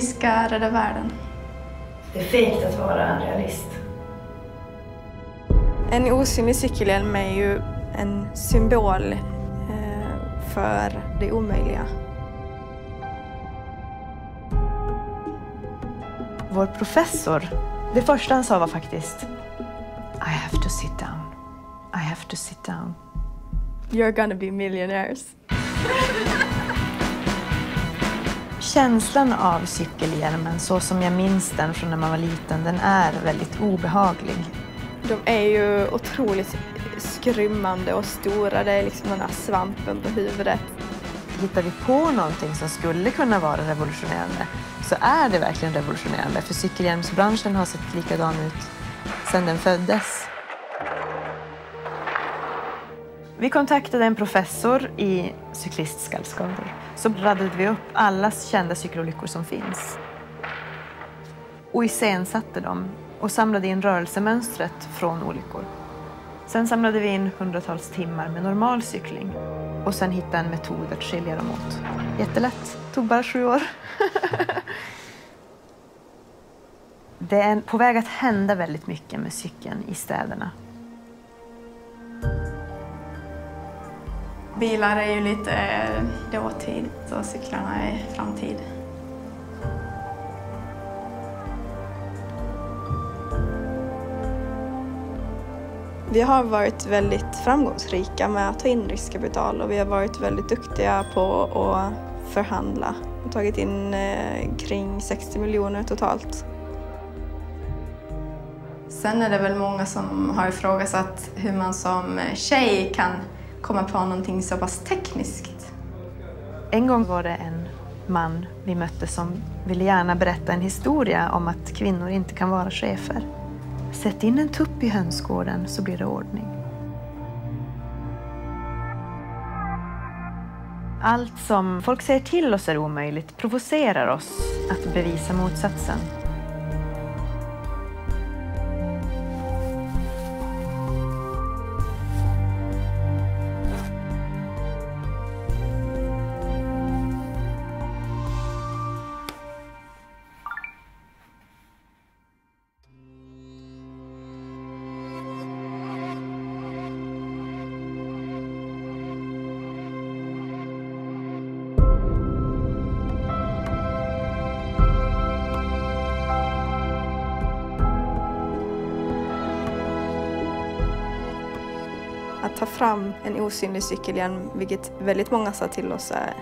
ska rädda världen. Det är fegt att vara en realist. En osynlig cykelhjälm är ju en symbol eh, för det omöjliga. Vår professor, det första han sa var faktiskt I have to sit down. I have to sit down. You're gonna be millionaires. Känslan av cykelhjälmen, så som jag minns den från när man var liten, den är väldigt obehaglig. De är ju otroligt skrymmande och stora. Det är liksom den här svampen på huvudet. Hittar vi på någonting som skulle kunna vara revolutionerande så är det verkligen revolutionerande. För cykelhjälmsbranschen har sett likadan ut sedan den föddes. Vi kontaktade en professor i cyklistskallskador. Så radade vi upp alla kända cykelolyckor som finns. Och iscensatte dem och samlade in rörelsemönstret från olyckor. Sen samlade vi in hundratals timmar med normal cykling och sen hittade en metod att skilja dem åt. Jättelätt, tog bara sju år. Det är på väg att hända väldigt mycket med cykeln i städerna. Bilar är ju lite eh, dåtid och cyklarna är framtid. Vi har varit väldigt framgångsrika med att ta in riskkapital och vi har varit väldigt duktiga på att förhandla och tagit in eh, kring 60 miljoner totalt. Sen är det väl många som har ifrågasatt hur man som tjej kan komma på någonting så pass tekniskt. En gång var det en man vi mötte som ville gärna berätta en historia om att kvinnor inte kan vara chefer. Sätt in en tupp i hönsgården så blir det ordning. Allt som folk säger till oss är omöjligt provocerar oss att bevisa motsatsen. Att ta fram en osynlig cykelhjälm, vilket väldigt många sa till oss är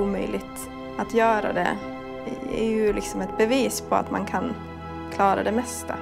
omöjligt att göra det, är ju liksom ett bevis på att man kan klara det mesta.